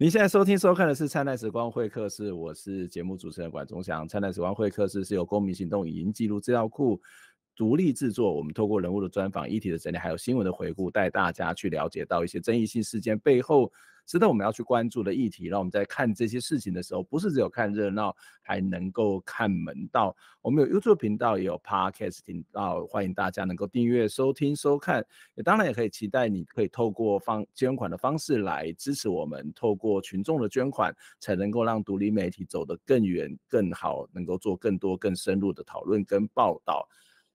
您现在收听收看的是《灿烂时光会客室》，我是节目主持人管中祥。《灿烂时光会客室》是由公民行动语音记录资料库独立制作，我们透过人物的专访、议题的整理，还有新闻的回顾，带大家去了解到一些争议性事件背后。值得我们要去关注的议题，让我们在看这些事情的时候，不是只有看热闹，还能够看门道。我们有 YouTube 频道，也有 Podcast 频道，欢迎大家能够订阅、收听、收看。也当然也可以期待，你可以透过方捐款的方式来支持我们，透过群众的捐款，才能够让独立媒体走得更远、更好，能够做更多、更深入的讨论跟报道。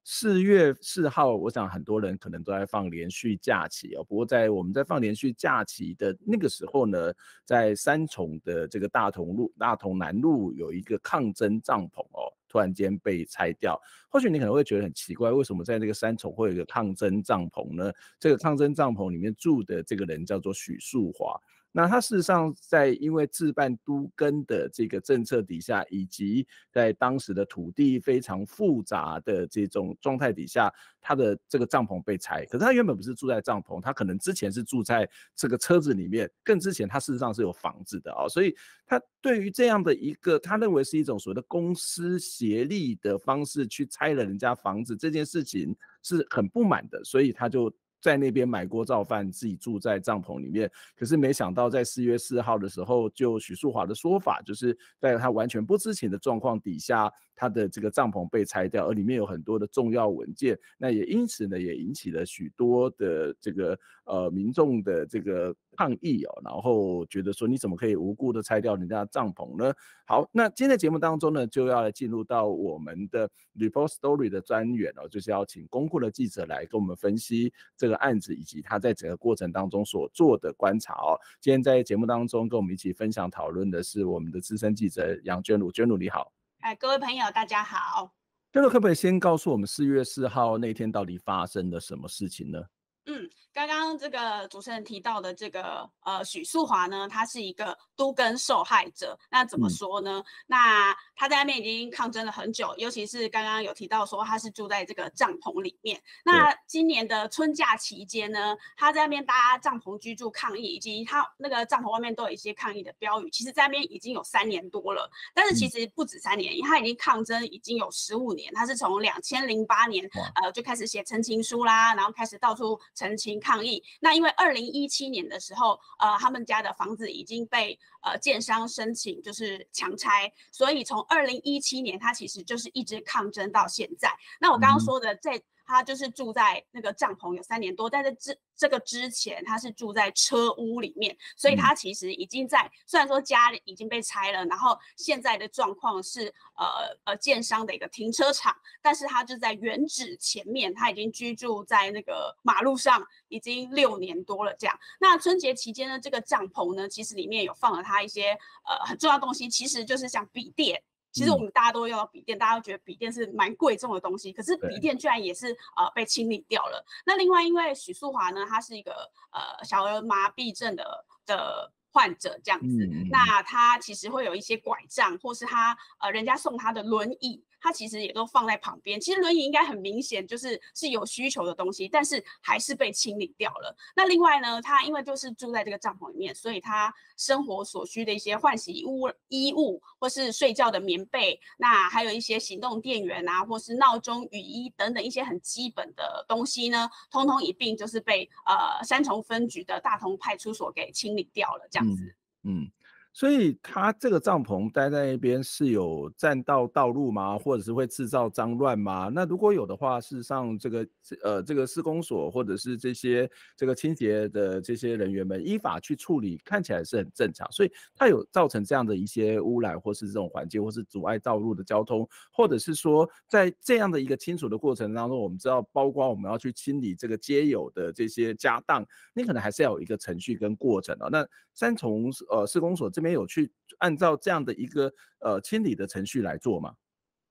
四月四号，我想很多人可能都在放连续假期哦。不过在我们在放连续假期的那个时候呢，在三重的这个大同路、大同南路有一个抗争帐篷哦，突然间被拆掉。或许你可能会觉得很奇怪，为什么在那个三重会有一个抗争帐篷呢？这个抗争帐篷里面住的这个人叫做许淑华。那他事实上在因为置办都根的这个政策底下，以及在当时的土地非常复杂的这种状态底下，他的这个帐篷被拆。可是他原本不是住在帐篷，他可能之前是住在这个车子里面，更之前他事实上是有房子的啊。所以他对于这样的一个他认为是一种所谓的公司协力的方式去拆了人家房子这件事情是很不满的，所以他就。在那边买锅造饭，自己住在帐篷里面。可是没想到，在四月四号的时候，就许淑华的说法，就是在他完全不知情的状况底下，他的这个帐篷被拆掉，而里面有很多的重要文件。那也因此呢，也引起了许多的这个呃民众的这个。抗议哦，然后觉得说你怎么可以无故的拆掉人家帐篷呢？好，那今天节目当中呢，就要来进入到我们的 report story 的专员哦，就是要请公库的记者来跟我们分析这个案子以及他在整个过程当中所做的观察哦。今天在节目当中跟我们一起分享讨论的是我们的资深记者杨娟茹，娟茹你好。哎，各位朋友大家好。娟茹可不可以先告诉我们四月四号那天到底发生了什么事情呢？嗯，刚刚这个主持人提到的这个呃许淑华呢，她是一个都跟受害者。那怎么说呢？那她在那边已经抗争了很久，尤其是刚刚有提到说她是住在这个帐篷里面。那今年的春假期间呢，她在那边搭帐篷居住抗议，以及她那个帐篷外面都有一些抗议的标语。其实在那边已经有三年多了，但是其实不止三年，因为她已经抗争已经有十五年。她是从两千零八年呃就开始写陈情书啦，然后开始到处。陈情抗议，那因为二零一七年的时候，呃，他们家的房子已经被呃建商申请就是强拆，所以从二零一七年他其实就是一直抗争到现在。那我刚刚说的在。他就是住在那个帐篷有三年多，但是这这个之前他是住在车屋里面，所以他其实已经在虽然说家里已经被拆了，然后现在的状况是呃呃建商的一个停车场，但是他就在原址前面，他已经居住在那个马路上已经六年多了这样。那春节期间呢，这个帐篷呢，其实里面有放了他一些呃很重要东西，其实就是像笔电。其实我们大家都用到笔电，大家都觉得笔电是蛮贵重的东西，可是笔电居然也是呃被清理掉了。那另外，因为许淑华呢，她是一个呃小儿麻痹症的的患者这样子，那他其实会有一些拐杖，或是他呃人家送他的轮椅。它其实也都放在旁边，其实轮椅应该很明显就是是有需求的东西，但是还是被清理掉了。那另外呢，他因为就是住在这个帐篷里面，所以他生活所需的一些换洗衣物、衣物或是睡觉的棉被，那还有一些行动电源啊，或是闹钟、雨衣等等一些很基本的东西呢，通通一并就是被呃三重分局的大同派出所给清理掉了，这样子。嗯。所以他这个帐篷待在那边是有占道道路吗？或者是会制造脏乱吗？那如果有的话，事实上这个呃这个施工所或者是这些这个清洁的这些人员们依法去处理，看起来是很正常。所以它有造成这样的一些污染，或是这种环境，或是阻碍道路的交通，或者是说在这样的一个清除的过程当中，我们知道，包括我们要去清理这个街友的这些家当，你可能还是要有一个程序跟过程哦。那三重呃施工所这。没有去按照这样的一个呃清理的程序来做吗？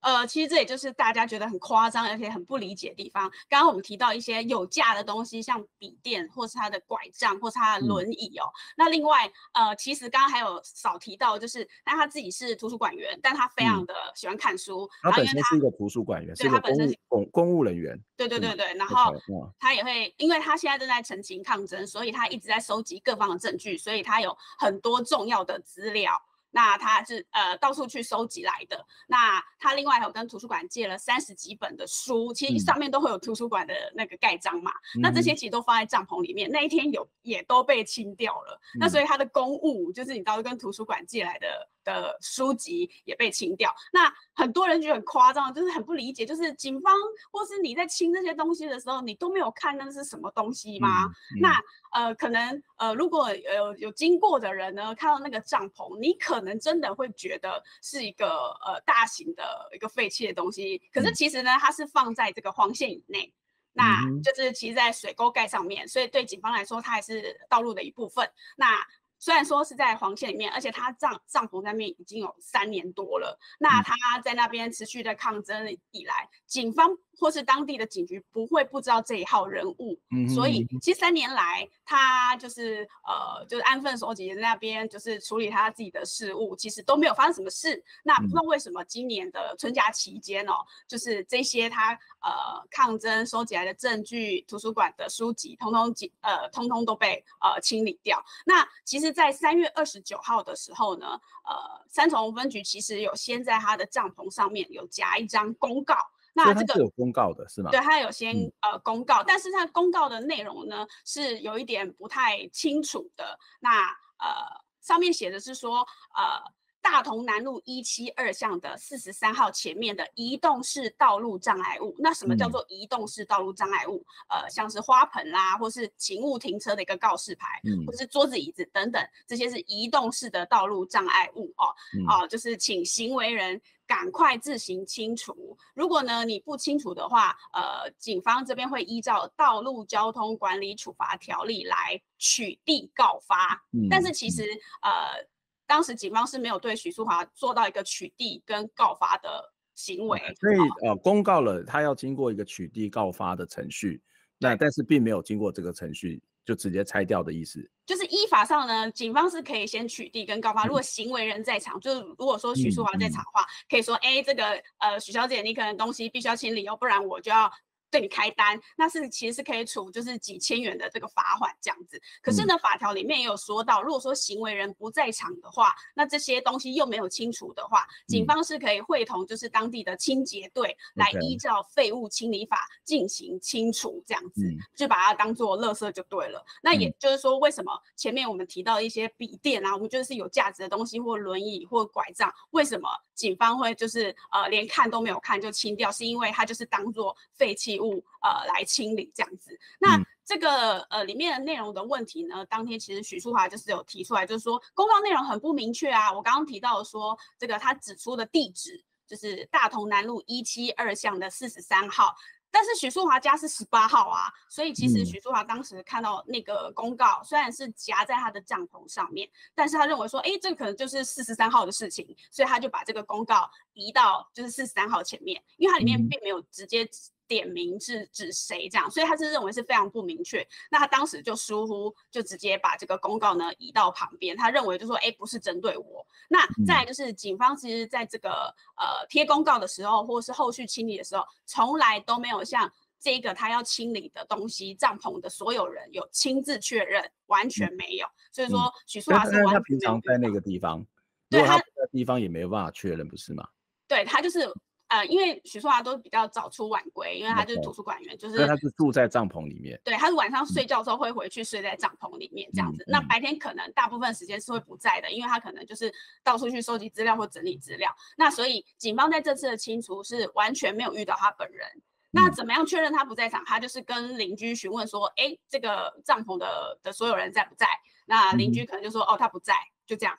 呃，其实这也就是大家觉得很夸张，而且很不理解的地方。刚刚我们提到一些有价的东西，像笔电，或是他的拐杖，或是他的轮椅哦。那另外，呃，其实刚刚还有少提到，就是那他自己是图书馆员，但他非常的喜欢看书。他本身是一个图书馆员，是一个公务公公务人员。对对对对，然后他也会，因为他现在正在陈情抗争，所以他一直在收集各方的证据，所以他有很多重要的资料。那他是呃到处去收集来的。那他另外还有跟图书馆借了三十几本的书，其实上面都会有图书馆的那个盖章嘛。那这些其实都放在帐篷里面，那一天有也都被清掉了。那所以他的公务就是你到时跟图书馆借来的的书籍也被清掉。那很多人觉得很夸张，就是很不理解，就是警方或是你在清这些东西的时候，你都没有看那是什么东西吗？那呃，可能呃，如果有有经过的人呢，看到那个帐篷，你可能真的会觉得是一个呃大型的一个废弃的东西。可是其实呢，它是放在这个黄线以内，那就是其实在水沟盖上面，所以对警方来说，它也是道路的一部分。那虽然说是在黄线里面，而且他帐帐篷那边已经有三年多了，那他在那边持续的抗争以来，警方或是当地的警局不会不知道这一号人物，所以其实三年来他就是呃就是安分守己在那边就是处理他自己的事务，其实都没有发生什么事。那不知道为什么今年的春假期间哦，就是这些他呃抗争收集来的证据、图书馆的书籍，通通警呃通通都被呃清理掉。那其实。在三月二十九号的时候呢，呃，三重分局其实有先在他的帐篷上面有夹一张公告，那这个有公告的是吗？对，他有先呃公告，但是他公告的内容呢是有一点不太清楚的。那呃，上面写的是说呃。大同南路一七二巷的四十三号前面的移动式道路障碍物，那什么叫做移动式道路障碍物？呃，像是花盆啦，或是请勿停车的一个告示牌，或是桌子椅子等等，这些是移动式的道路障碍物哦。哦，就是请行为人赶快自行清除。如果呢你不清楚的话，呃，警方这边会依照道路交通管理处罚条例来取缔告发。但是其实呃。当时警方是没有对许淑华做到一个取缔跟告发的行为，所以呃公告了他要经过一个取缔告发的程序，那但是并没有经过这个程序就直接拆掉的意思。就是依法上呢，警方是可以先取缔跟告发，如果行为人在场，就是如果说许淑华在场的话，可以说哎这个呃许小姐你可能东西必须要清理哦，不然我就要。对你开单，那是其实是可以处就是几千元的这个罚款这样子。可是呢，法条里面也有说到，如果说行为人不在场的话，那这些东西又没有清除的话，警方是可以会同就是当地的清洁队来依照废物清理法进行清除，这样子就把它当做垃圾就对了。那也就是说，为什么前面我们提到一些笔电啊，我们觉得是有价值的东西，或轮椅或拐杖，为什么警方会就是呃连看都没有看就清掉？是因为它就是当做废弃物。物呃来清理这样子，那这个呃里面的内容的问题呢，当天其实许淑华就是有提出来，就是说公告内容很不明确啊。我刚刚提到说这个他指出的地址就是大同南路一七二巷的四十三号，但是许淑华家是十八号啊，所以其实许淑华当时看到那个公告，虽然是夹在他的帐篷上面，但是他认为说，哎，这个可能就是四十三号的事情，所以他就把这个公告移到就是四十三号前面，因为它里面并没有直接。点名是指谁这样，所以他是认为是非常不明确。那他当时就疏忽，就直接把这个公告呢移到旁边。他认为就说，哎，不是针对我。那再来就是警方其实在这个呃贴公告的时候，或是后续清理的时候，从来都没有像这个他要清理的东西帐篷的所有人有亲自确认，完全没有。所以说许淑华是完全平常在那个地方，对他地方也没有办法确认，不是吗？对他就是。呃，因为许淑华都比较早出晚归，因为他就是图书馆员，就是他是住在帐篷里面。对，他是晚上睡觉之后会回去睡在帐篷里面这样子。那白天可能大部分时间是会不在的，因为他可能就是到处去收集资料或整理资料。那所以警方在这次的清除是完全没有遇到他本人。那怎么样确认他不在场？他就是跟邻居询问说，哎，这个帐篷的的所有人在不在？那邻居可能就说，哦，他不在，就这样。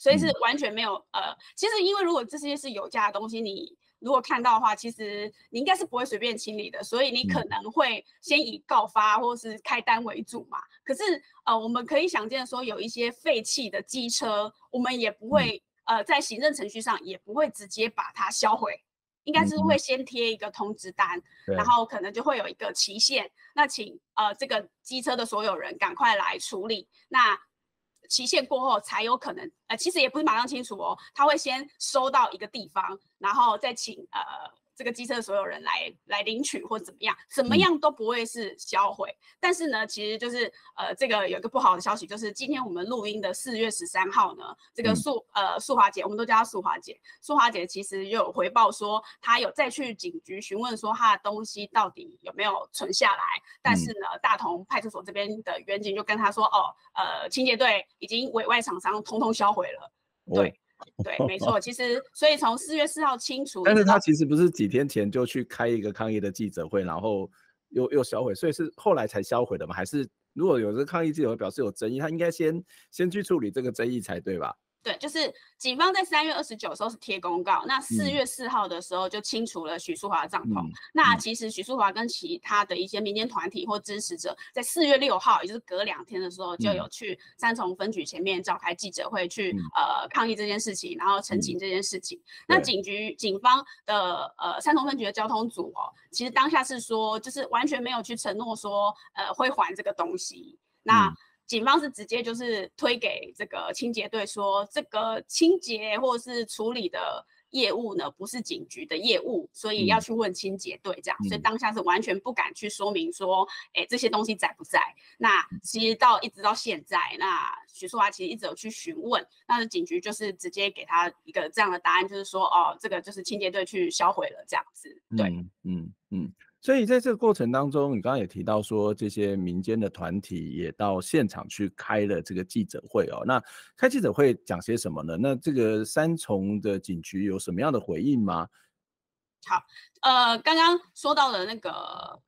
所以是完全没有呃，其实因为如果这些是有价的东西，你如果看到的话，其实你应该是不会随便清理的，所以你可能会先以告发或是开单为主嘛。可是呃，我们可以想见说，有一些废弃的机车，我们也不会呃在行政程序上也不会直接把它销毁。应该是会先贴一个通知单，然后可能就会有一个期限，那请呃这个机车的所有人赶快来处理。那期限过后才有可能，呃，其实也不是马上清楚哦，他会先收到一个地方，然后再请呃。这个机车的所有人来来领取或怎么样，怎么样都不会是销毁。但是呢，其实就是呃，这个有一个不好的消息，就是今天我们录音的四月十三号呢，这个素呃素华姐，我们都叫她素华姐。素华姐其实有回报说，她有再去警局询问说她的东西到底有没有存下来。但是呢，大同派出所这边的员警就跟她说，哦，呃，清洁队已经委外厂商通通销毁了。对。对，没错，其实所以从四月四号清除，但是他其实不是几天前就去开一个抗议的记者会，然后又又销毁，所以是后来才销毁的吗？还是如果有这个抗议记者会表示有争议，他应该先先去处理这个争议才对吧？对，就是警方在三月二十九时候是贴公告，那四月四号的时候就清除了许淑华的帐篷。那其实许淑华跟其他的一些民间团体或支持者，在四月六号，也就是隔两天的时候，就有去三重分局前面召开记者会，去呃抗议这件事情，然后澄清这件事情。那警局警方的呃三重分局的交通组哦，其实当下是说，就是完全没有去承诺说呃会还这个东西。那警方是直接就是推给这个清洁队说，这个清洁或是处理的业务呢，不是警局的业务，所以要去问清洁队这样，所以当下是完全不敢去说明说，哎，这些东西在不在？那其实到一直到现在，那许淑华其实一直有去询问，但是警局就是直接给他一个这样的答案，就是说，哦，这个就是清洁队去销毁了这样子。对，嗯嗯。所以在这个过程当中，你刚刚也提到说，这些民间的团体也到现场去开了这个记者会哦。那开记者会讲些什么呢？那这个三重的警局有什么样的回应吗？好，呃，刚刚说到的那个。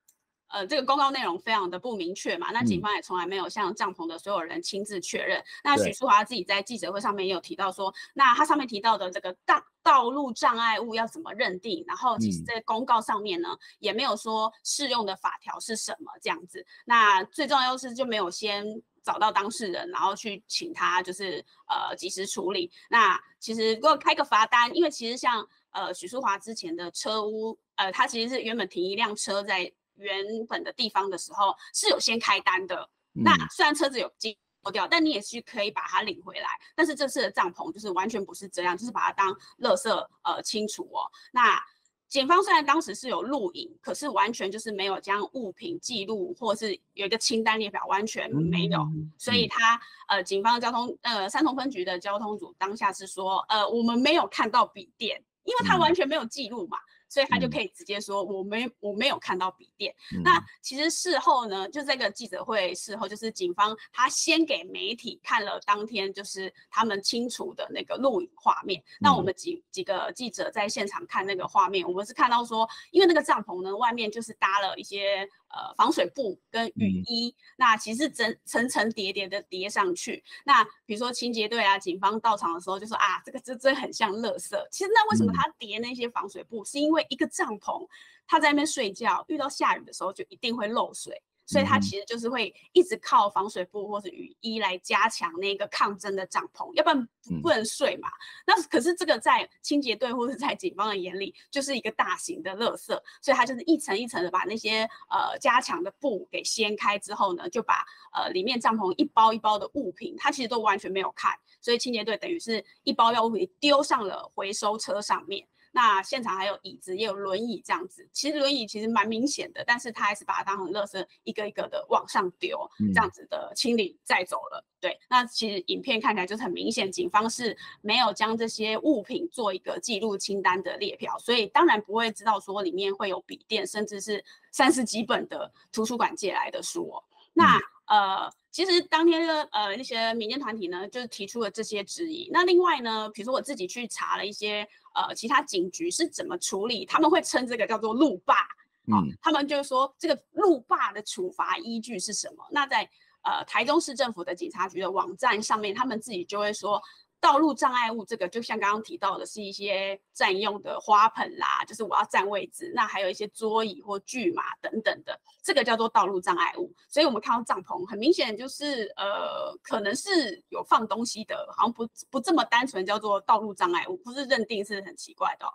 呃，这个公告内容非常的不明确嘛，那警方也从来没有向帐篷的所有人亲自确认。那许淑华自己在记者会上面也有提到说，那他上面提到的这个道道路障碍物要怎么认定？然后其实在公告上面呢，也没有说适用的法条是什么这样子。那最重要是就没有先找到当事人，然后去请他就是呃及时处理。那其实如果开个罚单，因为其实像呃许淑华之前的车屋，呃，他其实是原本停一辆车在。原本的地方的时候是有先开单的，那虽然车子有经过掉，但你也是可以把它领回来。但是这次的帐篷就是完全不是这样，就是把它当垃圾呃清除哦。那警方虽然当时是有录影，可是完全就是没有将物品记录，或是有一个清单列表，完全没有。所以他呃，警方交通呃三重分局的交通组当下是说，呃，我们没有看到笔电，因为他完全没有记录嘛。所以他就可以直接说我没我没有看到笔电。那其实事后呢，就这个记者会事后，就是警方他先给媒体看了当天就是他们清除的那个录影画面。那我们几几个记者在现场看那个画面，我们是看到说，因为那个帐篷呢外面就是搭了一些。呃，防水布跟雨衣，那其实层层层叠叠的叠上去。那比如说清洁队啊、警方到场的时候，就说啊，这个这这很像垃圾。其实那为什么他叠那些防水布？是因为一个帐篷，他在那边睡觉，遇到下雨的时候就一定会漏水。所以它其实就是会一直靠防水布或者雨衣来加强那个抗震的帐篷，要不然不能睡嘛。那可是这个在清洁队或者在警方的眼里就是一个大型的垃圾，所以它就是一层一层的把那些呃加强的布给掀开之后呢，就把呃里面帐篷一包一包的物品，它其实都完全没有看，所以清洁队等于是一包药物品丢上了回收车上面。那现场还有椅子，也有轮椅这样子。其实轮椅其实蛮明显的，但是他还是把它当成垃圾，一个一个的往上丢，这样子的清理再走了。对，那其实影片看起来就是很明显，警方是没有将这些物品做一个记录清单的列表，所以当然不会知道说里面会有笔电，甚至是三十几本的图书馆借来的书。哦。那呃，其实当天的呃那些民间团体呢，就是提出了这些质疑。那另外呢，比如说我自己去查了一些。呃，其他警局是怎么处理？他们会称这个叫做路霸，啊，他们就是说这个路霸的处罚依据是什么？那在呃台中市政府的警察局的网站上面，他们自己就会说。道路障碍物这个，就像刚刚提到的，是一些占用的花盆啦，就是我要占位置。那还有一些桌椅或锯马等等的，这个叫做道路障碍物。所以我们看到帐篷，很明显就是呃，可能是有放东西的，好像不不这么单纯叫做道路障碍物，不是认定是很奇怪的。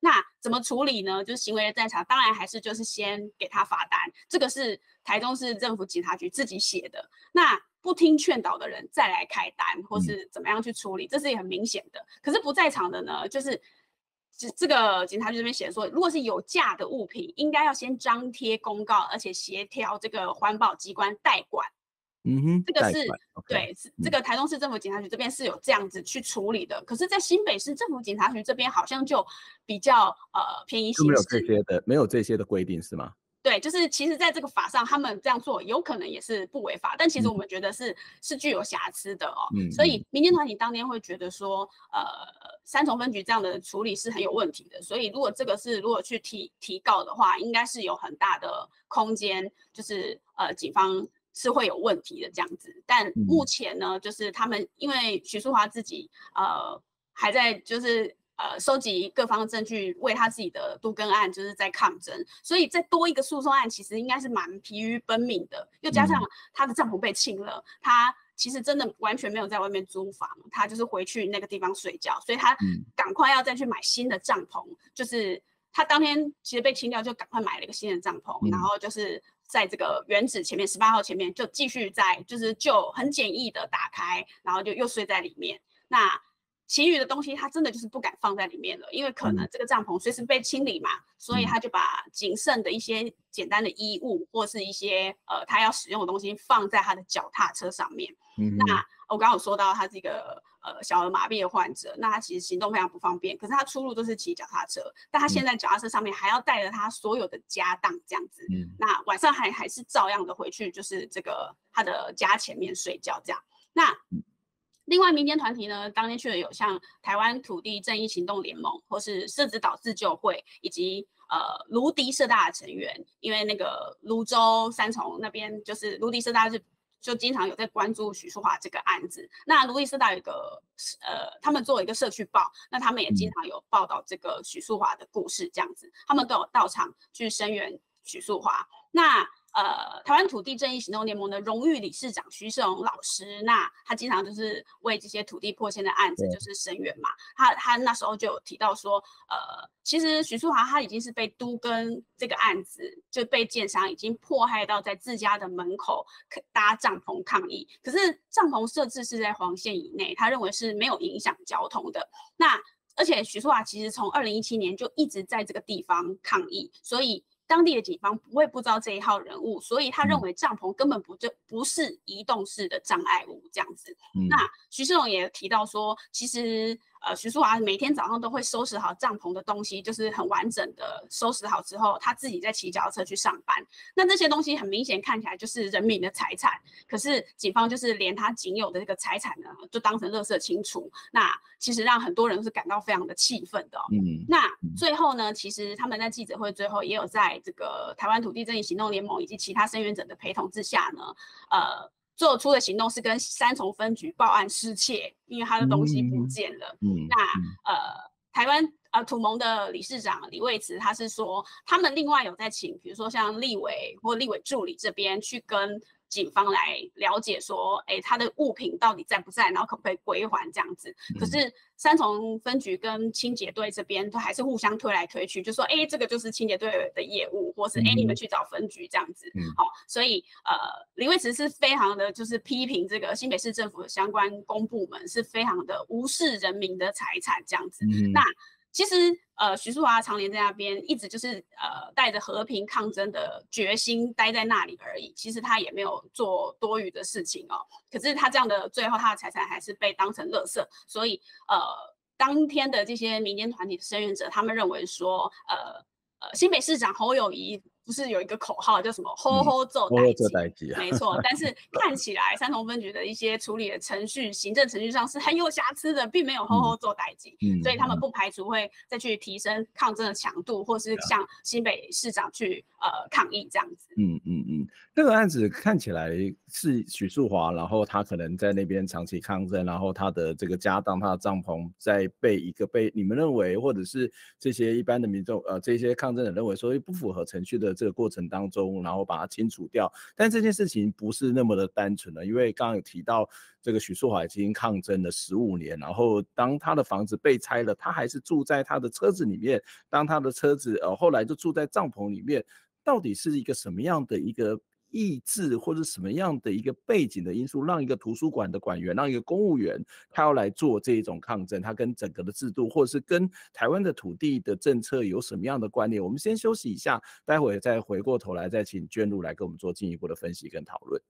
那怎么处理呢？就是行为的在场，当然还是就是先给他罚单，这个是台中市政府警察局自己写的。那不听劝导的人再来开单，或是怎么样去处理，这是也很明显的。可是不在场的呢，就是这这个警察局这边写说，如果是有价的物品，应该要先张贴公告，而且协调这个环保机关代管。嗯哼，这个是对，是这个台中市政府警察局这边是有这样子去处理的。可是，在新北市政府警察局这边好像就比较呃偏移形式，没有这些的，没有这些的规定是吗？对，就是其实，在这个法上，他们这样做有可能也是不违法，但其实我们觉得是是具有瑕疵的哦。嗯。所以民间团体当天会觉得说，呃，三重分局这样的处理是很有问题的。所以如果这个是如果去提提告的话，应该是有很大的空间，就是呃警方。是会有问题的这样子，但目前呢，就是他们因为许淑华自己呃还在就是呃收集各方证据，为他自己的都更案就是在抗争，所以再多一个诉讼案，其实应该是蛮疲于奔命的。又加上他的帐篷被清了，他其实真的完全没有在外面租房，他就是回去那个地方睡觉，所以他赶快要再去买新的帐篷。就是他当天其实被清掉，就赶快买了一个新的帐篷，然后就是。在这个原址前面，十八号前面就继续在，就是就很简易的打开，然后就又睡在里面。那其余的东西他真的就是不敢放在里面了，因为可能这个帐篷随时被清理嘛，所以他就把仅剩的一些简单的衣物或是一些呃他要使用的东西放在他的脚踏车上面。那我刚刚有说到他是一个。呃，小儿麻痹的患者，那他其实行动非常不方便，可是他出入都是骑脚踏车，但他现在脚踏车上面还要带着他所有的家当这样子，那晚上还还是照样的回去，就是这个他的家前面睡觉这样。那另外民间团体呢，当天去了有像台湾土地正义行动联盟，或是社子岛自救会，以及呃卢迪社大的成员，因为那个泸州三重那边就是卢迪社大是。就经常有在关注许淑华这个案子。那卢易斯达有一个呃，他们做一个社区报，那他们也经常有报道这个许淑华的故事，这样子，他们都有到场去声援许淑华。那呃，台湾土地正义行动联盟的荣誉理事长徐世荣老师，那他经常就是为这些土地破迁的案子就是声援嘛。他他那时候就有提到说，呃，其实许淑华他已经是被都跟这个案子就被建商已经迫害到在自家的门口搭帐篷抗议，可是帐篷设置是在黄线以内，他认为是没有影响交通的。那而且许淑华其实从二零一七年就一直在这个地方抗议，所以。当地的警方不会不知道这一号人物，所以他认为帐篷根本不就不是移动式的障碍物这样子。那徐世荣也提到说，其实。呃，徐淑华每天早上都会收拾好帐篷的东西，就是很完整的收拾好之后，他自己再骑脚踏车去上班。那这些东西很明显看起来就是人民的财产，可是警方就是连他仅有的这个财产呢，就当成垃圾清除。那其实让很多人是感到非常的气愤的。嗯，那最后呢，其实他们在记者会最后也有在这个台湾土地正义行动联盟以及其他声援者的陪同之下呢，呃。做出的行动是跟三重分局报案失窃，因为他的东西不见了。嗯，那呃，台湾呃土盟的理事长李卫慈，他是说他们另外有在请，比如说像立委或立委助理这边去跟。警方来了解说，哎，他的物品到底在不在，然后可不可以归还这样子？可是三重分局跟清洁队这边都还是互相推来推去，就说，哎，这个就是清洁队的业务，或是哎，你们去找分局这样子。好，所以呃，林卫慈是非常的就是批评这个新北市政府的相关公部门是非常的无视人民的财产这样子。那其实，呃，徐淑华常年在那边，一直就是呃带着和平抗争的决心待在那里而已。其实他也没有做多余的事情哦。可是他这样的最后，他的财产还是被当成垃圾。所以，呃，当天的这些民间团体的声援者，他们认为说，呃呃，新北市长侯友谊。不是有一个口号叫什么“吼吼做代机”？没错，但是看起来三重分局的一些处理的程序、行政程序上是很有瑕疵的，并没有“吼吼做代机”，所以他们不排除会再去提升抗争的强度，或是向新北市长去呃抗议这样子。嗯嗯嗯，这个案子看起来是许树华，然后他可能在那边长期抗争，然后他的这个家当、他的帐篷在被一个被你们认为，或者是这些一般的民众呃这些抗争者认为说不符合程序的。这个过程当中，然后把它清除掉。但这件事情不是那么的单纯的，因为刚刚有提到这个许淑华已经抗争了十五年，然后当他的房子被拆了，他还是住在他的车子里面。当他的车子呃后来就住在帐篷里面，到底是一个什么样的一个？意志或者什么样的一个背景的因素，让一个图书馆的馆员，让一个公务员，他要来做这一种抗争，他跟整个的制度，或者是跟台湾的土地的政策有什么样的关联？我们先休息一下，待会再回过头来，再请娟露来跟我们做进一步的分析跟讨论。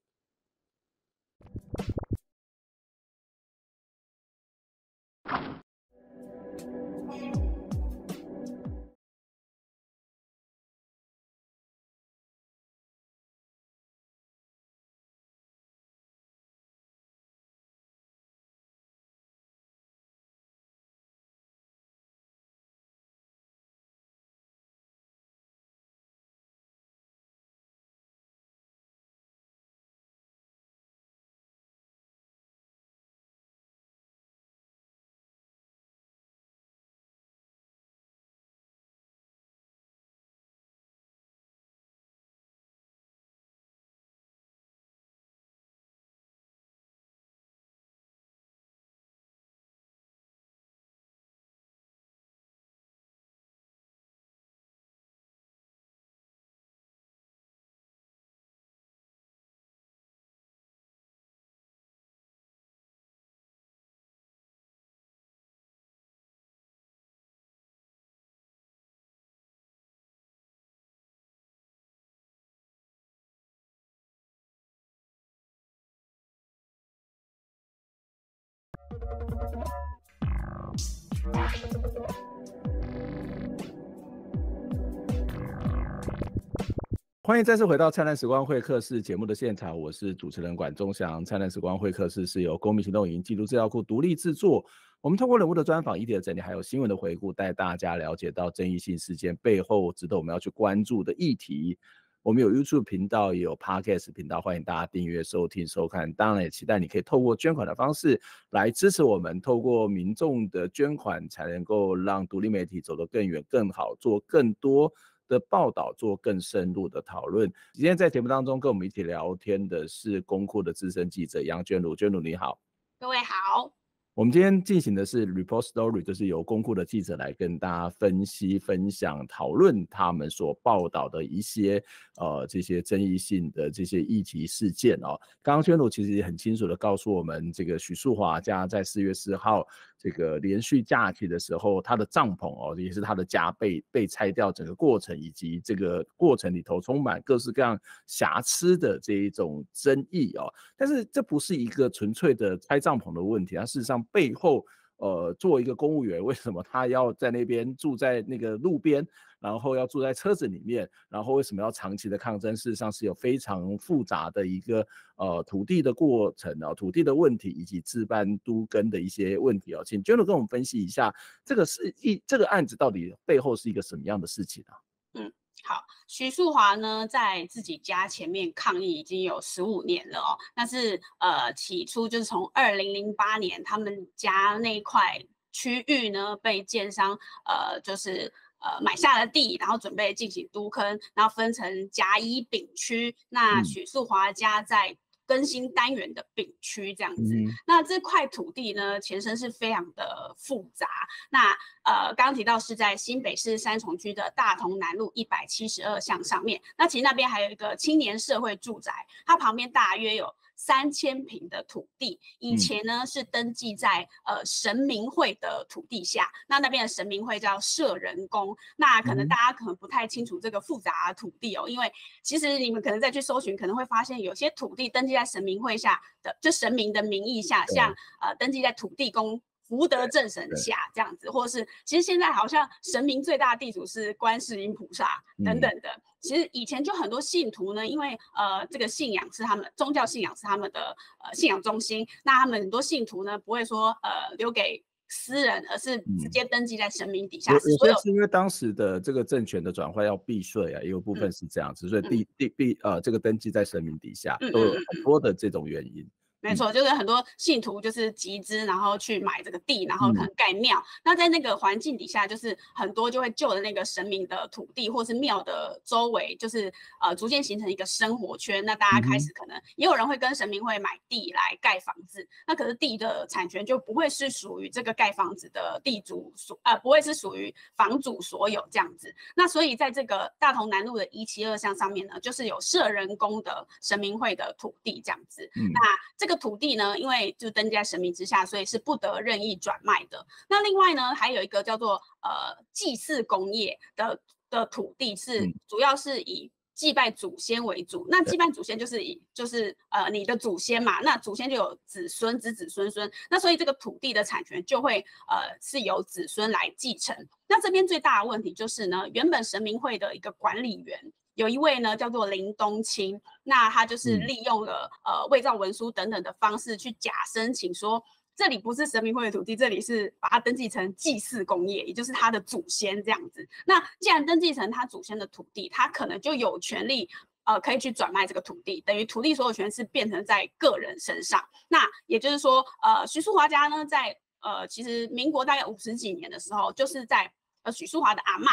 欢迎再次回到《灿烂时光会客室》节目的现场，我是主持人管中祥。《灿烂时光会客室》是由公民行动营记录资料库独立制作，我们通过人物的专访、议题的整理，还有新闻的回顾，带大家了解到争议性事件背后值得我们要去关注的议题。我们有 YouTube 频道，也有 Podcast 频道，欢迎大家订阅、收听、收看。当然，也期待你可以透过捐款的方式来支持我们。透过民众的捐款，才能够让独立媒体走得更远、更好，做更多的报道，做更深入的讨论。今天在节目当中跟我们一起聊天的是公库的资深记者杨娟茹。娟茹你好，各位好。我们今天进行的是 report story，就是由公库的记者来跟大家分析、分享、讨论他们所报道的一些呃这些争议性的这些议题事件哦。刚刚宣鲁其实也很清楚的告诉我们，这个许淑华家在四月四号这个连续假期的时候，他的帐篷哦，也是他的家被被拆掉整个过程，以及这个过程里头充满各式各样瑕疵的这一种争议哦。但是这不是一个纯粹的拆帐篷的问题，它事实上。背后，呃，做一个公务员，为什么他要在那边住在那个路边，然后要住在车子里面，然后为什么要长期的抗争？事实上是有非常复杂的一个呃土地的过程啊，土地的问题以及置办都根的一些问题哦，请 j o 跟我们分析一下，这个是一这个案子到底背后是一个什么样的事情啊？嗯。好，徐树华呢，在自己家前面抗议已经有十五年了哦。那是呃，起初就是从二零零八年，他们家那块区域呢，被建商呃，就是呃买下了地，然后准备进行都坑，然后分成甲乙丙区。那许树华家在。更新单元的丙区这样子，那这块土地呢，前身是非常的复杂。那呃，刚刚提到是在新北市三重区的大同南路一百七十二巷上面。那其实那边还有一个青年社会住宅，它旁边大约有。三千平的土地，以前呢是登记在呃神明会的土地下，那那边的神明会叫社人宫，那可能大家可能不太清楚这个复杂土地哦，因为其实你们可能再去搜寻，可能会发现有些土地登记在神明会下的，就神明的名义下，像呃登记在土地公。福德正神下这样子，或者是其实现在好像神明最大的地主是观世音菩萨等等的。其实以前就很多信徒呢，因为呃这个信仰是他们宗教信仰是他们的呃信仰中心，那他们很多信徒呢不会说呃留给私人，而是直接登记在神明底下。有些是因为当时的这个政权的转换要避税啊，也有部分是这样子，所以地地地呃这个登记在神明底下都有很多的这种原因。没错，就是很多信徒就是集资，然后去买这个地，然后可能盖庙。那在那个环境底下，就是很多就会就的那个神明的土地或是庙的周围，就是呃逐渐形成一个生活圈。那大家开始可能也有人会跟神明会买地来盖房子。那可是地的产权就不会是属于这个盖房子的地主所，呃，不会是属于房主所有这样子。那所以在这个大同南路的一七二巷上面呢，就是有社人工的神明会的土地这样子。那这个。土地呢，因为就登记在神明之下，所以是不得任意转卖的。那另外呢，还有一个叫做呃祭祀工业的的土地，是主要是以祭拜祖先为主。那祭拜祖先就是以就是呃你的祖先嘛，那祖先就有子孙子子孙孙，那所以这个土地的产权就会呃是由子孙来继承。那这边最大的问题就是呢，原本神明会的一个管理员。有一位呢，叫做林冬青，那他就是利用了呃伪造文书等等的方式去假申请，说这里不是神明会的土地，这里是把它登记成祭祀工业，也就是他的祖先这样子。那既然登记成他祖先的土地，他可能就有权利呃可以去转卖这个土地，等于土地所有权是变成在个人身上。那也就是说，呃，徐淑华家呢，在呃其实民国大概五十几年的时候，就是在呃许淑华的阿妈。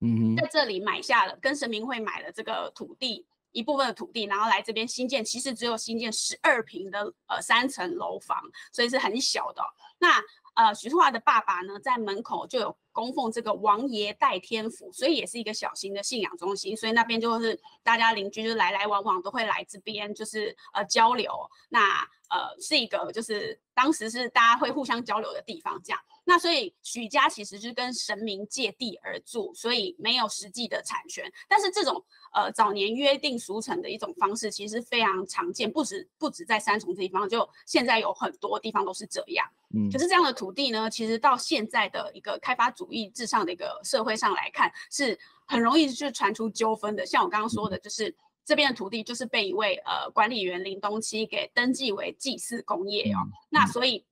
嗯，在这里买下了，跟神明会买了这个土地一部分的土地，然后来这边新建，其实只有新建十二平的呃三层楼房，所以是很小的。那呃徐淑华的爸爸呢，在门口就有供奉这个王爷代天府，所以也是一个小型的信仰中心，所以那边就是大家邻居就来来往往都会来这边，就是呃交流。那呃是一个就是当时是大家会互相交流的地方，这样。那所以许家其实就是跟神明借地而住，所以没有实际的产权。但是这种呃早年约定俗成的一种方式，其实非常常见，不止不止在三重这地方，就现在有很多地方都是这样。嗯，可是这样的土地呢，其实到现在的一个开发主义至上的一个社会上来看，是很容易去传出纠纷的。像我刚刚说的，就是这边的土地就是被一位呃管理员林东七给登记为祭祀工业哦，那所以。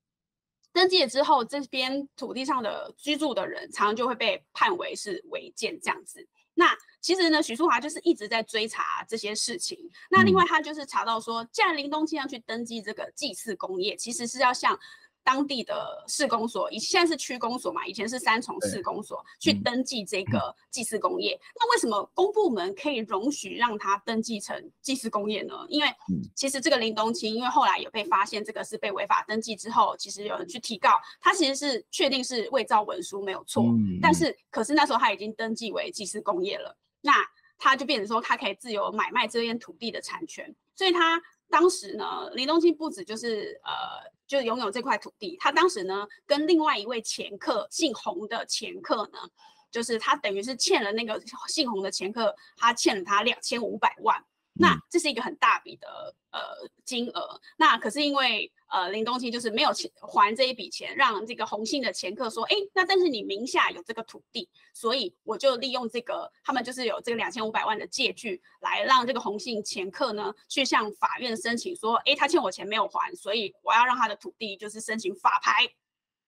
登记了之后，这边土地上的居住的人，常常就会被判为是违建这样子。那其实呢，许淑华就是一直在追查这些事情。那另外，他就是查到说，既然林东庆要去登记这个祭祀工业，其实是要向。当地的市公所，以现在是区公所嘛，以前是三重市公所去登记这个祭祀工业。那为什么公部门可以容许让他登记成祭祀工业呢？因为其实这个林东青，因为后来有被发现这个是被违法登记之后，其实有人去提告，他其实是确定是伪造文书没有错，但是可是那时候他已经登记为祭祀工业了，那他就变成说他可以自由买卖这片土地的产权，所以他。当时呢，林东青不止就是呃，就拥有这块土地。他当时呢，跟另外一位前客姓洪的前客呢，就是他等于是欠了那个姓洪的前客，他欠了他两千五百万。那这是一个很大笔的呃金额，那可是因为呃林东青就是没有钱还这一笔钱，让这个红信的前客说，哎，那但是你名下有这个土地，所以我就利用这个，他们就是有这个两千五百万的借据，来让这个红信前客呢去向法院申请说，哎，他欠我钱没有还，所以我要让他的土地就是申请法拍。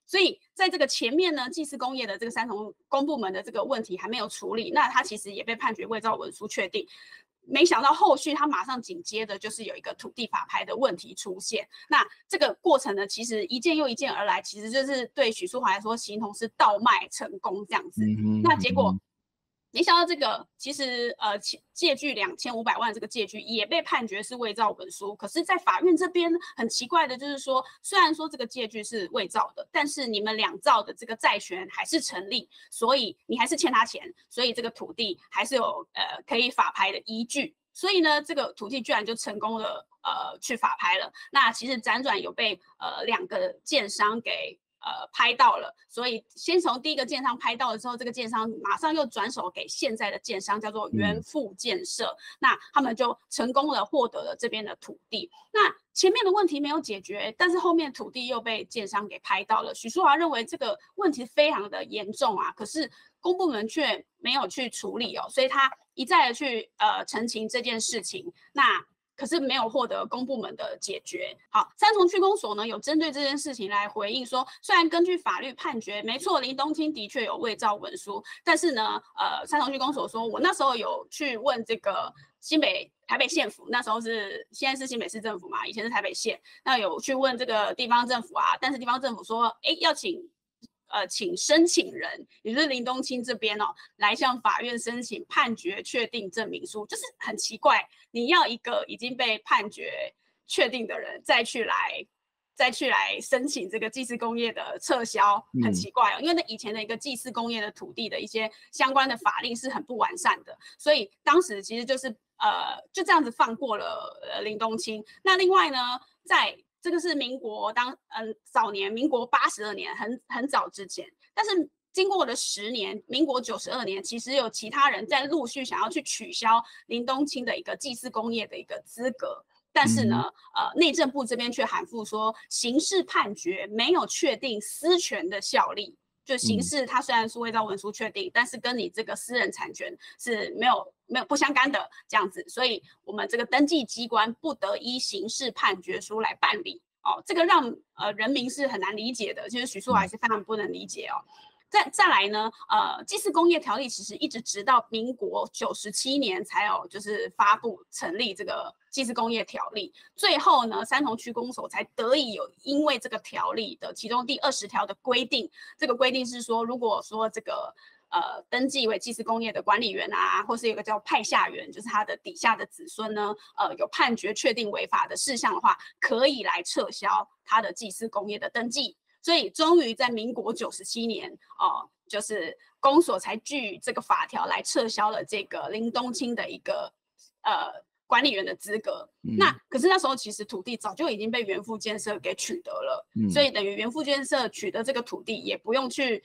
所以在这个前面呢，祭祀工业的这个三重公部门的这个问题还没有处理，那他其实也被判决伪造文书确定。没想到后续他马上紧接着就是有一个土地法拍的问题出现，那这个过程呢，其实一件又一件而来，其实就是对许淑华来说，形同是倒卖成功这样子。那结果。没想到这个其实呃借据两千五百万这个借据也被判决是伪造文书，可是，在法院这边很奇怪的就是说，虽然说这个借据是伪造的，但是你们两造的这个债权还是成立，所以你还是欠他钱，所以这个土地还是有呃可以法拍的依据，所以呢，这个土地居然就成功了呃去法拍了。那其实辗转有被呃两个建商给。呃，拍到了，所以先从第一个建商拍到了之后，这个建商马上又转手给现在的建商，叫做元富建设，那他们就成功了获得了这边的土地。那前面的问题没有解决，但是后面土地又被建商给拍到了。许淑华认为这个问题非常的严重啊，可是公部门却没有去处理哦，所以他一再的去呃澄清这件事情。那可是没有获得公部门的解决。好，三重区公所呢有针对这件事情来回应说，虽然根据法律判决，没错，林东青的确有伪造文书，但是呢，呃，三重区公所说我那时候有去问这个新北台北县府，那时候是现在是新北市政府嘛，以前是台北县，那有去问这个地方政府啊，但是地方政府说，哎，要请。呃，请申请人，也就是林东青这边哦，来向法院申请判决确定证明书，就是很奇怪，你要一个已经被判决确定的人再去来，再去来申请这个祭祀工业的撤销，很奇怪哦，因为那以前的一个祭祀工业的土地的一些相关的法令是很不完善的，所以当时其实就是呃就这样子放过了呃林东青。那另外呢，在这个是民国当嗯早年，民国八十二年，很很早之前。但是经过了十年，民国九十二年，其实有其他人在陆续想要去取消林东青的一个祭祀工业的一个资格。但是呢，呃，内政部这边却喊复说，刑事判决没有确定私权的效力。就刑事，它虽然是伪造文书确定，但是跟你这个私人产权是没有没有不相干的这样子，所以我们这个登记机关不得依刑事判决书来办理。哦，这个让呃人民是很难理解的，其实许淑华是非常不能理解哦。再再来呢，呃，祭祀工业条例其实一直直到民国九十七年才有就是发布成立这个祭祀工业条例，最后呢，三重区公所才得以有因为这个条例的其中第二十条的规定，这个规定是说，如果说这个呃登记为祭祀工业的管理员啊，或是有个叫派下员，就是他的底下的子孙呢，呃，有判决确定违法的事项的话，可以来撤销他的祭祀工业的登记。所以，终于在民国九十七年，哦，就是公所才据这个法条来撤销了这个林东青的一个呃管理员的资格。那可是那时候其实土地早就已经被元富建设给取得了，所以等于元富建设取得这个土地也不用去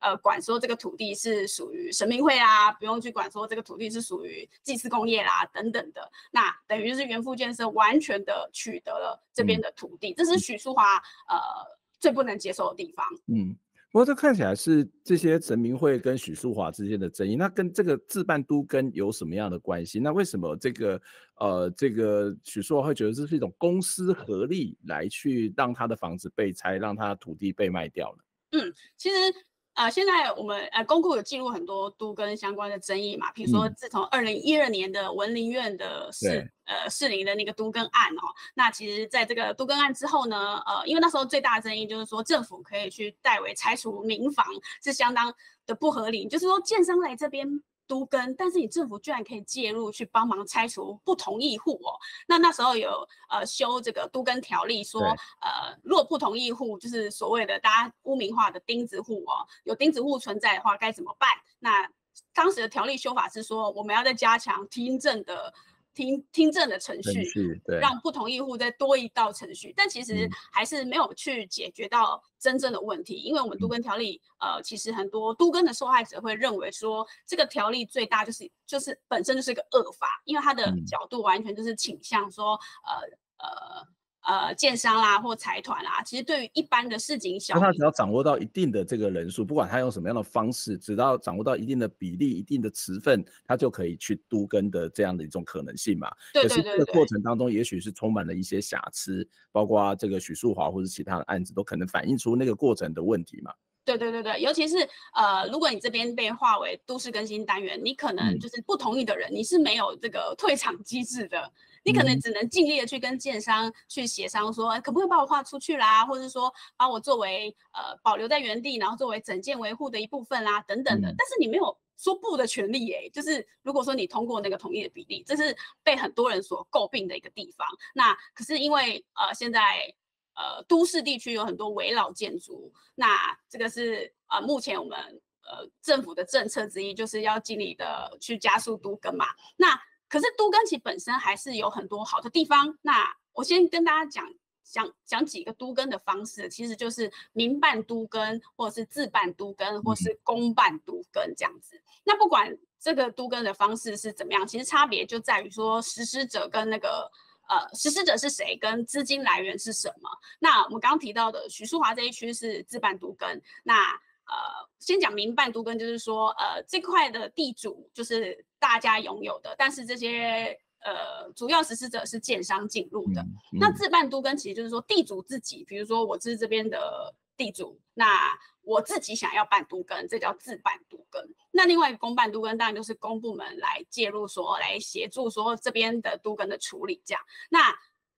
呃管说这个土地是属于神明会啊，不用去管说这个土地是属于祭祀工业啦等等的。那等于是元富建设完全的取得了这边的土地，这是许淑华呃。最不能接受的地方。嗯，不过这看起来是这些神明会跟许淑华之间的争议，那跟这个自办都跟有什么样的关系？那为什么这个呃这个许淑华会觉得这是一种公私合力来去让他的房子被拆，让他土地被卖掉呢？嗯，其实。呃，现在我们呃公库有记录很多都跟相关的争议嘛，比如说自从二零一二年的文林院的市呃市林的那个都更案哦，那其实在这个都更案之后呢，呃，因为那时候最大的争议就是说政府可以去代为拆除民房是相当的不合理，就是说建商来这边。都跟，但是你政府居然可以介入去帮忙拆除不同意户哦。那那时候有呃修这个都跟条例，说呃若不同意户就是所谓的大家污名化的钉子户哦，有钉子户存在的话该怎么办？那当时的条例修法是说我们要再加强听证的。听听证的程序，让不同意户再多一道程序，但其实还是没有去解决到真正的问题，因为我们都根条例，呃，其实很多都根的受害者会认为说，这个条例最大就是就是本身就是一个恶法，因为它的角度完全就是倾向说，呃呃。呃，建商啦或财团啦，其实对于一般的市井小，他只要掌握到一定的这个人数，不管他用什么样的方式，只要掌握到一定的比例、一定的持份，他就可以去都跟的这样的一种可能性嘛。对对对。可是这个过程当中，也许是充满了一些瑕疵，包括这个许树华或者其他的案子，都可能反映出那个过程的问题嘛。对对对对，尤其是呃，如果你这边被划为都市更新单元，你可能就是不同意的人，你是没有这个退场机制的。你可能只能尽力的去跟建商去协商，说可不可以把我划出去啦，或者说把我作为呃保留在原地，然后作为整件维护的一部分啦，等等的。但是你没有说不的权利耶。就是如果说你通过那个同意的比例，这是被很多人所诟病的一个地方。那可是因为呃现在呃都市地区有很多围老建筑，那这个是呃目前我们呃政府的政策之一，就是要尽力的去加速都更嘛。那可是都跟其本身还是有很多好的地方。那我先跟大家讲讲讲几个都跟的方式，其实就是民办都跟，或者是自办都跟，或是公办都跟这样子。那不管这个都跟的方式是怎么样，其实差别就在于说实施者跟那个呃实施者是谁，跟资金来源是什么。那我们刚刚提到的徐淑华这一区是自办都跟，那。呃，先讲民办都跟，就是说，呃，这块的地主就是大家拥有的，但是这些呃主要实施者是建商进入的。那自办都跟其实就是说地主自己，比如说我是这边的地主，那我自己想要办都跟，这叫自办都跟。那另外一个公办都跟当然就是公部门来介入，说来协助说这边的都跟的处理这样。那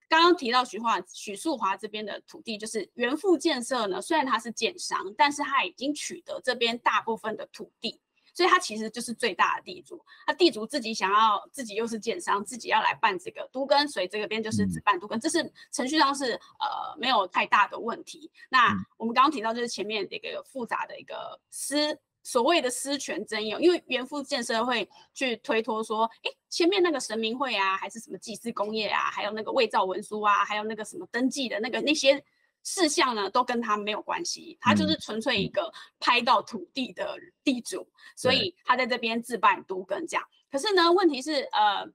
刚刚提到徐华许树华这边的土地，就是元富建设呢，虽然他是建商，但是他已经取得这边大部分的土地，所以他其实就是最大的地主。他地主自己想要自己又是建商，自己要来办这个都跟，所以这个边就是只办都跟，这是程序上是呃没有太大的问题。那我们刚刚提到就是前面这个复杂的一个私。所谓的私权争议，因为元富建设会去推脱说，哎，前面那个神明会啊，还是什么祭祀工业啊，还有那个伪造文书啊，还有那个什么登记的那个那些事项呢，都跟他没有关系，他就是纯粹一个拍到土地的地主，所以他在这边自办都跟这样。可是呢，问题是，呃，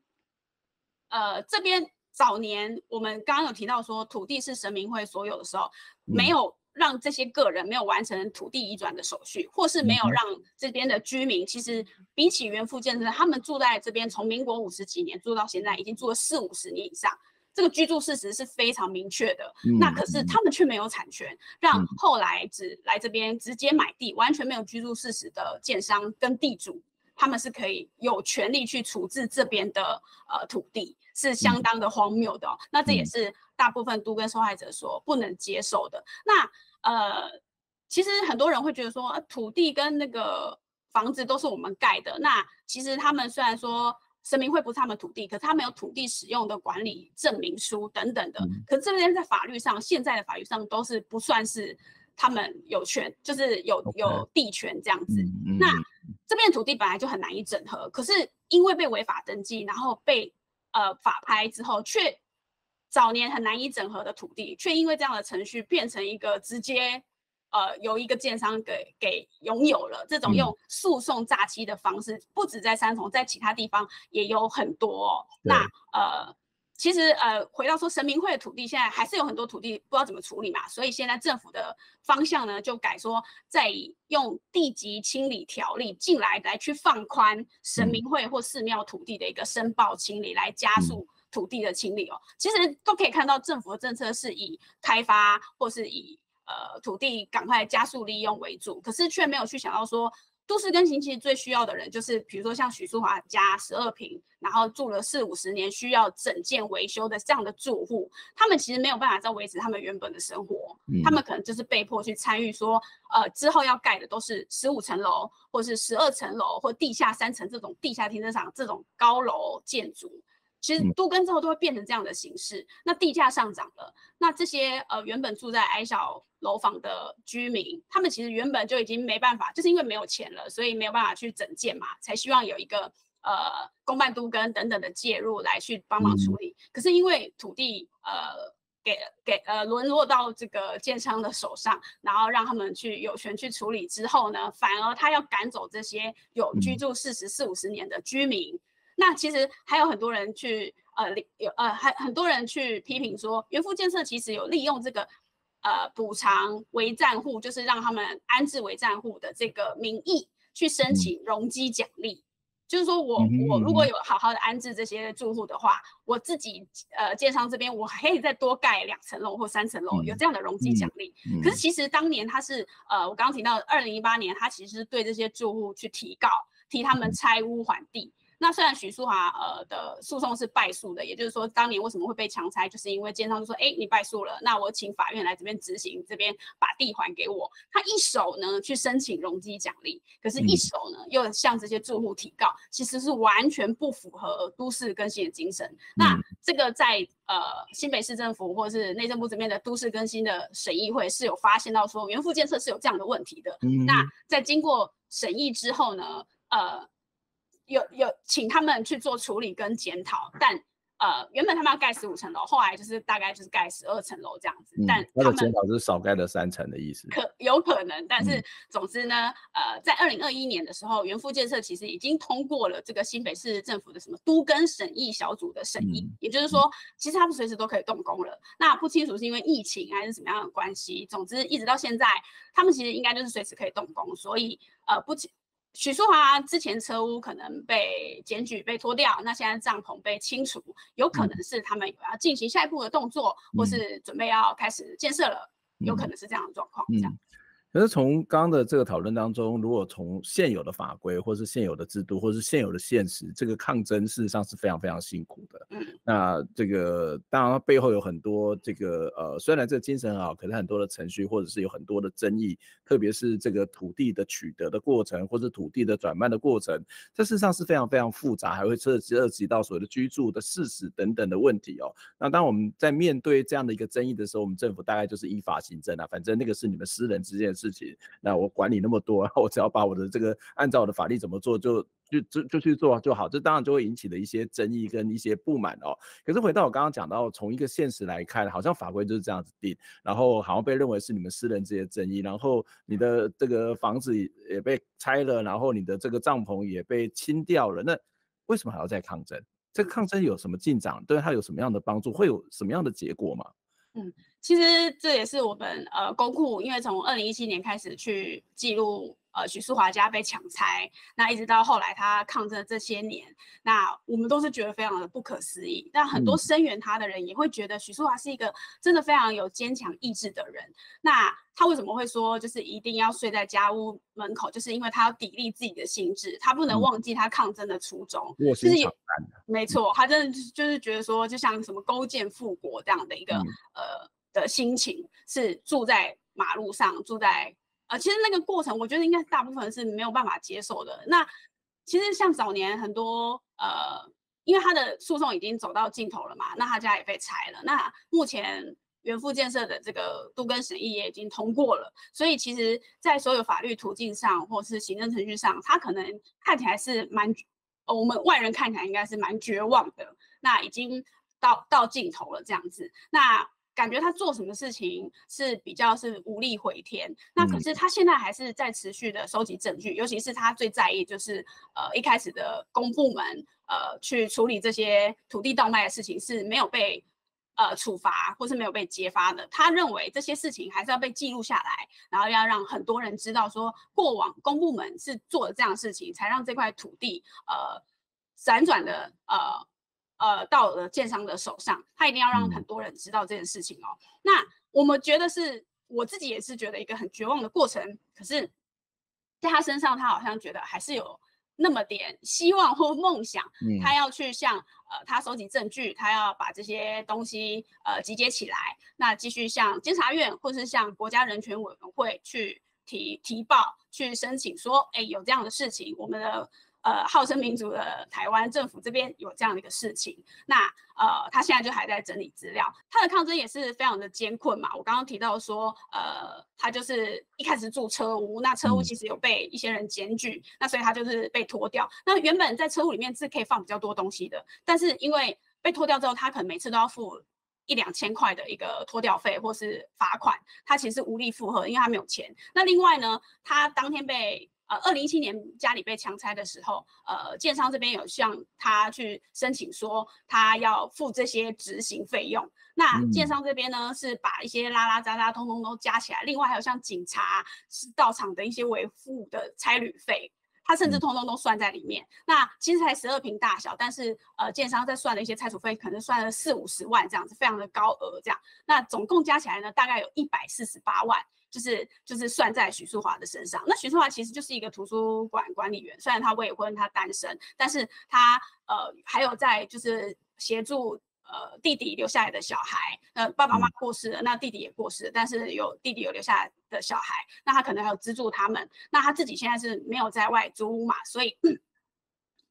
呃，这边早年我们刚刚有提到说，土地是神明会所有的时候，没有。让这些个人没有完成土地移转的手续，或是没有让这边的居民，其实比起原富建设，他们住在这边从民国五十几年住到现在，已经住了四五十年以上，这个居住事实是非常明确的。那可是他们却没有产权，让后来只来这边直接买地，完全没有居住事实的建商跟地主，他们是可以有权利去处置这边的呃土地，是相当的荒谬的。哦那这也是。大部分都跟受害者所不能接受的。那呃，其实很多人会觉得说，土地跟那个房子都是我们盖的。那其实他们虽然说神明会不是他们土地，可是他们有土地使用的管理证明书等等的。可是这边在法律上，现在的法律上都是不算是他们有权，就是有有地权这样子。那这片土地本来就很难以整合，可是因为被违法登记，然后被呃法拍之后，却早年很难以整合的土地，却因为这样的程序变成一个直接，呃，由一个建商给给拥有了。这种用诉讼诈欺的方式，不止在三重，在其他地方也有很多。那呃，其实呃，回到说神明会的土地，现在还是有很多土地不知道怎么处理嘛。所以现在政府的方向呢，就改说在用地级清理条例进来，来去放宽神明会或寺庙土地的一个申报清理，来加速。土地的清理哦，其实都可以看到政府的政策是以开发或是以呃土地赶快加速利用为主，可是却没有去想到说都市更新其实最需要的人就是比如说像许淑华家十二平，然后住了四五十年需要整件维修的这样的住户，他们其实没有办法再维持他们原本的生活，他们可能就是被迫去参与说呃之后要盖的都是十五层楼或是十二层楼或地下三层这种地下停车场这种高楼建筑。其实都跟之后都会变成这样的形式，那地价上涨了，那这些呃原本住在矮小楼房的居民，他们其实原本就已经没办法，就是因为没有钱了，所以没有办法去整建嘛，才希望有一个呃公办都跟等等的介入来去帮忙处理。可是因为土地呃给给呃沦落到这个建商的手上，然后让他们去有权去处理之后呢，反而他要赶走这些有居住四十四五十年的居民。那其实还有很多人去呃有呃还很多人去批评说，原富建设其实有利用这个呃补偿违战户，就是让他们安置违战户的这个名义去申请容积奖励，就是说我我如果有好好的安置这些住户的话，我自己呃建商这边我可以再多盖两层楼或三层楼，有这样的容积奖励。可是其实当年他是呃我刚刚提到二零一八年，他其实是对这些住户去提告，提他们拆屋还地。那虽然许淑华呃的诉讼是败诉的，也就是说当年为什么会被强拆，就是因为奸商就说，哎，你败诉了，那我请法院来这边执行，这边把地还给我。他一手呢去申请容积奖励，可是一手呢又向这些住户提告，其实是完全不符合都市更新的精神。那这个在呃新北市政府或者是内政部这边的都市更新的审议会是有发现到说，原附建设是有这样的问题的。那在经过审议之后呢，呃。有有请他们去做处理跟检讨，但呃原本他们要盖十五层楼，后来就是大概就是盖十二层楼这样子。但他的检讨是少盖了三层的意思。可有可能，但是总之呢，呃，在二零二一年的时候，原富建设其实已经通过了这个新北市政府的什么都跟审议小组的审议，也就是说，其实他们随时都可以动工了。那不清楚是因为疫情还是什么样的关系，总之一直到现在，他们其实应该就是随时可以动工，所以呃不许淑华之前车屋可能被检举被拖掉，那现在帐篷被清除，有可能是他们有要进行下一步的动作，或是准备要开始建设了，有可能是这样的状况，这样。可是从刚刚的这个讨论当中，如果从现有的法规，或是现有的制度，或是现有的现实，这个抗争事实上是非常非常辛苦的。嗯，那这个当然背后有很多这个呃，虽然这个精神很好，可是很多的程序，或者是有很多的争议，特别是这个土地的取得的过程，或者土地的转卖的过程，这事实上是非常非常复杂，还会涉及涉及到所谓的居住的事实等等的问题哦。那当我们在面对这样的一个争议的时候，我们政府大概就是依法行政啊，反正那个是你们私人之间。事情，那我管你那么多，我只要把我的这个按照我的法律怎么做，就就就就去做就好。这当然就会引起了一些争议跟一些不满哦。可是回到我刚刚讲到，从一个现实来看，好像法规就是这样子定，然后好像被认为是你们私人这些争议，然后你的这个房子也被拆了，然后你的这个帐篷也被清掉了，那为什么还要再抗争？这个抗争有什么进展？对他有什么样的帮助？会有什么样的结果吗？嗯。其实这也是我们呃公库，因为从二零一七年开始去记录呃许淑华家被强拆，那一直到后来他抗争这些年，那我们都是觉得非常的不可思议。但很多声援他的人也会觉得许淑华是一个真的非常有坚强意志的人。那他为什么会说就是一定要睡在家屋门口？就是因为他要砥砺自己的心智，他不能忘记他抗争的初衷。就是没错，他真的就是觉得说，就像什么勾践复国这样的一个呃。的心情是住在马路上，住在呃，其实那个过程，我觉得应该大部分是没有办法接受的。那其实像早年很多呃，因为他的诉讼已经走到尽头了嘛，那他家也被拆了。那目前原复建设的这个都跟审议也已经通过了，所以其实，在所有法律途径上或是行政程序上，他可能看起来是蛮，我们外人看起来应该是蛮绝望的。那已经到到尽头了这样子，那。感觉他做什么事情是比较是无力回天，那可是他现在还是在持续的收集证据，尤其是他最在意就是呃一开始的公部门呃去处理这些土地倒卖的事情是没有被呃处罚或是没有被揭发的，他认为这些事情还是要被记录下来，然后要让很多人知道说过往公部门是做了这样的事情，才让这块土地呃辗转的呃。呃，到了建商的手上，他一定要让很多人知道这件事情哦。那我们觉得是，我自己也是觉得一个很绝望的过程。可是，在他身上，他好像觉得还是有那么点希望或梦想。他要去向呃，他收集证据，他要把这些东西呃集结起来，那继续向监察院或是向国家人权委员会去提提报，去申请说，哎，有这样的事情，我们的。呃，号称民主的台湾政府这边有这样的一个事情，那呃，他现在就还在整理资料，他的抗争也是非常的艰困嘛。我刚刚提到说，呃，他就是一开始住车屋，那车屋其实有被一些人检举，那所以他就是被拖掉。那原本在车屋里面是可以放比较多东西的，但是因为被拖掉之后，他可能每次都要付一两千块的一个拖掉费或是罚款，他其实无力负荷，因为他没有钱。那另外呢，他当天被。呃，二零一七年家里被强拆的时候，呃，建商这边有向他去申请说，他要付这些执行费用。那建商这边呢，是把一些拉拉杂杂通通都加起来，另外还有像警察到场的一些维护的差旅费，他甚至通通都算在里面。那其实才十二平大小，但是呃，建商在算的一些拆除费，可能算了四五十万这样子，非常的高额这样。那总共加起来呢，大概有一百四十八万。就是就是算在许淑华的身上。那许淑华其实就是一个图书馆管理员，虽然她未婚，她单身，但是她呃还有在就是协助呃弟弟留下来的小孩。呃，爸爸妈妈过世了，那弟弟也过世了，但是有弟弟有留下来的小孩，那他可能还有资助他们。那他自己现在是没有在外租屋嘛，所以。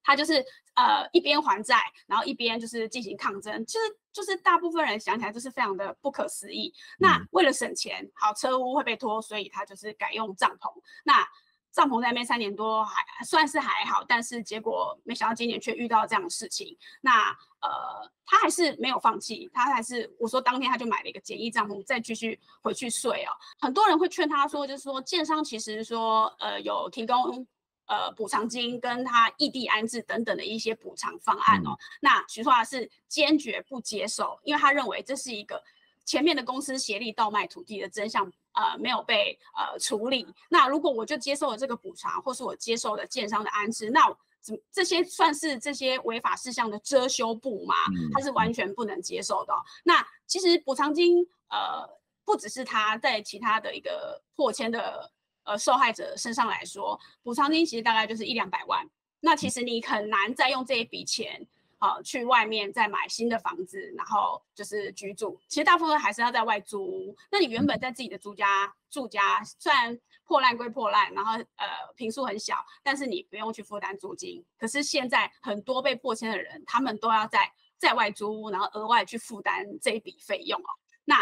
他就是呃一边还债，然后一边就是进行抗争，其实就是大部分人想起来就是非常的不可思议。那为了省钱，好车屋会被拖，所以他就是改用帐篷。那帐篷在那边三年多还算是还好，但是结果没想到今年却遇到这样的事情。那呃他还是没有放弃，他还是我说当天他就买了一个简易帐篷，再继续回去睡哦。很多人会劝他说，就是说建商其实说呃有提供。呃，补偿金跟他异地安置等等的一些补偿方案哦，那徐淑华是坚决不接受，因为他认为这是一个前面的公司协力倒卖土地的真相呃没有被呃处理。那如果我就接受了这个补偿，或是我接受了建商的安置，那怎这些算是这些违法事项的遮羞布吗？他是完全不能接受的。那其实补偿金呃不只是他在其他的一个破迁的呃受害者身上来说，补偿金其实大概就是一两百万。那其实你很难再用这一笔钱。呃，去外面再买新的房子，然后就是居住。其实大部分还是要在外租屋。那你原本在自己的住家住家，虽然破烂归破烂，然后呃平数很小，但是你不用去负担租金。可是现在很多被破迁的人，他们都要在在外租屋，然后额外去负担这一笔费用哦。那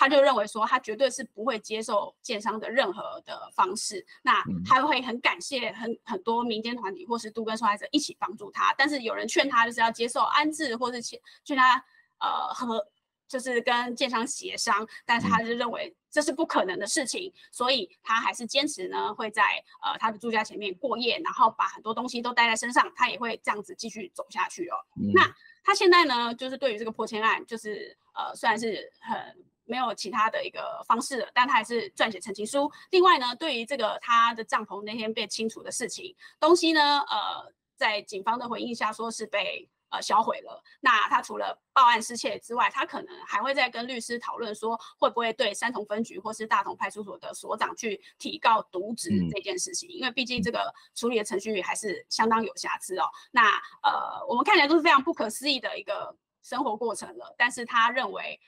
他就认为说，他绝对是不会接受建商的任何的方式，那他会很感谢很很多民间团体或是都跟受害者一起帮助他。但是有人劝他就是要接受安置，或是劝劝他呃和就是跟建商协商，但是他是认为这是不可能的事情，所以他还是坚持呢会在呃他的住家前面过夜，然后把很多东西都带在身上，他也会这样子继续走下去哦。那他现在呢，就是对于这个破千案，就是呃虽然是很。没有其他的一个方式了，但他还是撰写澄清书。另外呢，对于这个他的帐篷那天被清除的事情，东西呢，呃，在警方的回应下说是被呃销毁了。那他除了报案失窃之外，他可能还会再跟律师讨论说，会不会对三重分局或是大同派出所的所长去提告渎职这件事情？因为毕竟这个处理的程序还是相当有瑕疵哦。那呃，我们看起来都是非常不可思议的一个生活过程了，但是他认为。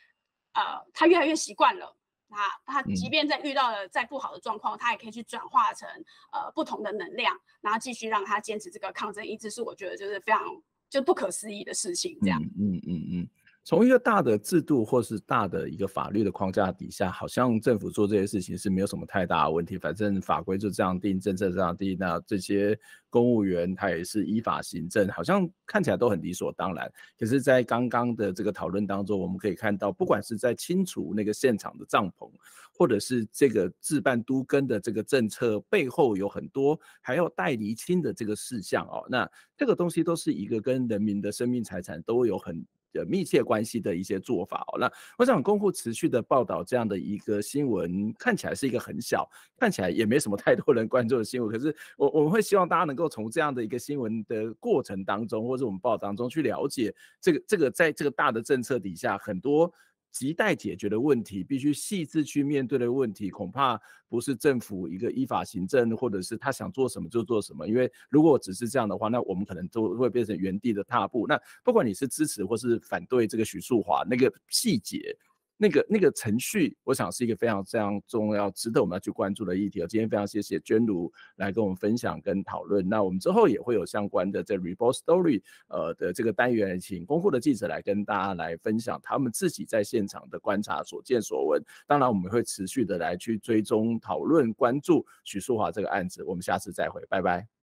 呃，他越来越习惯了，那他即便在遇到了再不好的状况，他也可以去转化成呃不同的能量，然后继续让他坚持这个抗争意志，是我觉得就是非常就不可思议的事情。这样，嗯嗯嗯。从一个大的制度或是大的一个法律的框架底下，好像政府做这些事情是没有什么太大的问题，反正法规就这样定，政策这样定，那这些公务员他也是依法行政，好像看起来都很理所当然。可是，在刚刚的这个讨论当中，我们可以看到，不管是在清除那个现场的帐篷，或者是这个自办都根的这个政策背后，有很多还要待厘清的这个事项哦。那这个东西都是一个跟人民的生命财产都有很。的密切关系的一些做法哦，那我想公布持续的报道这样的一个新闻，看起来是一个很小，看起来也没什么太多人关注的新闻。可是我我们会希望大家能够从这样的一个新闻的过程当中，或者我们报道当中去了解这个这个在这个大的政策底下很多。亟待解决的问题，必须细致去面对的问题，恐怕不是政府一个依法行政，或者是他想做什么就做什么。因为如果只是这样的话，那我们可能都会变成原地的踏步。那不管你是支持或是反对这个徐树华，那个细节。那个那个程序，我想是一个非常非常重要、值得我们要去关注的议题。今天非常谢谢娟如来跟我们分享跟讨论。那我们之后也会有相关的这 report story 呃的这个单元，请公库的记者来跟大家来分享他们自己在现场的观察所见所闻。当然，我们会持续的来去追踪、讨论、关注许淑华这个案子。我们下次再会，拜拜。